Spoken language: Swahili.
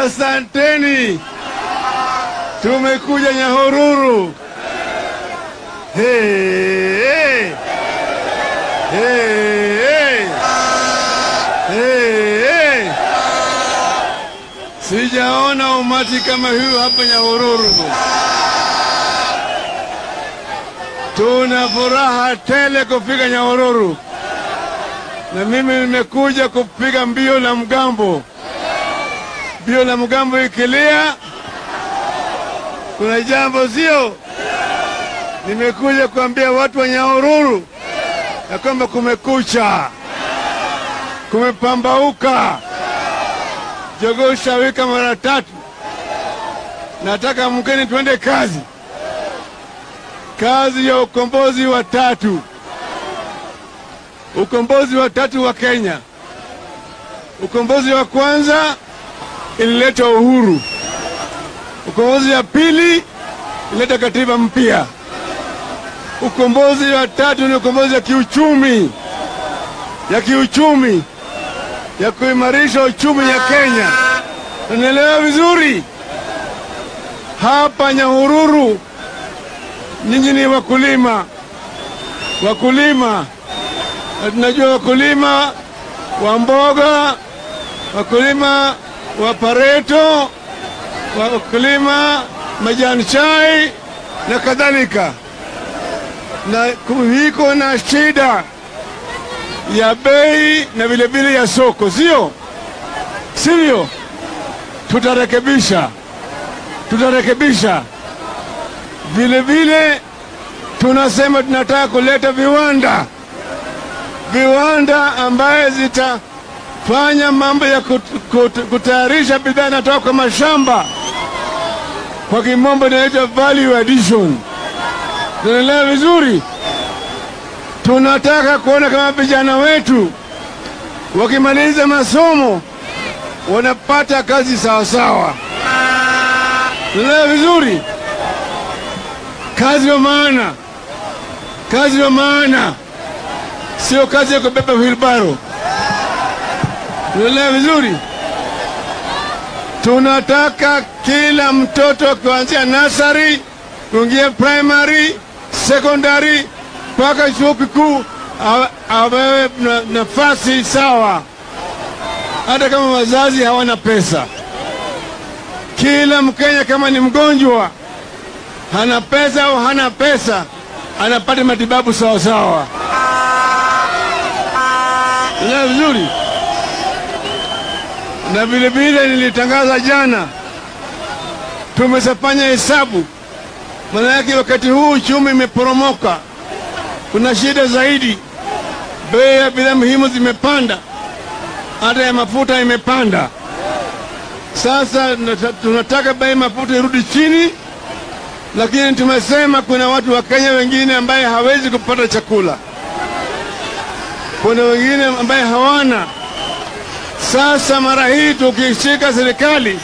Asanteni, tumekuja Nyahururu. Hey, hey. Hey, hey. Hey. Sijaona umati kama huu hapa Nyahururu. Tuna furaha tele kufika Nyahururu, na mimi nimekuja kupiga mbio na mgambo. Mbio la Mugambo ikilia, kuna jambo sio? Nimekuja kuambia watu wa Nyahururu ya kwamba kumekucha, kumepambauka, jogoo shawika mara tatu. Nataka mkeni twende kazi, kazi ya ukombozi wa tatu, ukombozi wa tatu wa Kenya. Ukombozi wa kwanza ilileta uhuru, ukombozi wa pili ilileta katiba mpya, ukombozi wa tatu ni ukombozi wa kiuchumi, ya kiuchumi, ya kuimarisha uchumi ya Kenya. Unaelewa vizuri? Hapa Nyahururu nyinyi ni wakulima, wakulima, na tunajua wakulima wa mboga, wakulima wa pareto, wakulima majani chai na kadhalika, na kuhiko na shida ya bei na vilevile ya soko, sio sivyo? Tutarekebisha, tutarekebisha. Vile vile tunasema tunataka kuleta viwanda, viwanda ambaye zitafanya mambo ya kut, kut, kutayarisha bidhaa inatoka kwa mashamba, kwa kimombo inaitwa value addition. Tunaelewa vizuri? Tunataka kuona kama vijana wetu wakimaliza masomo wanapata kazi sawasawa. Tunaelewa vizuri? Kazi wa maana, kazi wa maana, sio kazi ya kubeba wilbaro. Tunaelewa vizuri? Tunataka kila mtoto kuanzia nasari kuingia primary, secondary mpaka chuo kikuu awewe na nafasi sawa, hata kama wazazi hawana pesa. Kila Mkenya kama ni mgonjwa hana pesa au hana pesa, anapata matibabu sawa sawa. Ila vizuri. Na vilevile vile nilitangaza jana, tumeshafanya hesabu, maana yake wakati huu uchumi imeporomoka, kuna shida zaidi, bei ya bidhaa muhimu zimepanda, hata ya mafuta imepanda. Sasa tunataka bei mafuta irudi chini lakini tumesema kuna watu wa Kenya wengine ambaye hawezi kupata chakula, kuna wengine ambaye hawana. Sasa mara hii tukishika serikali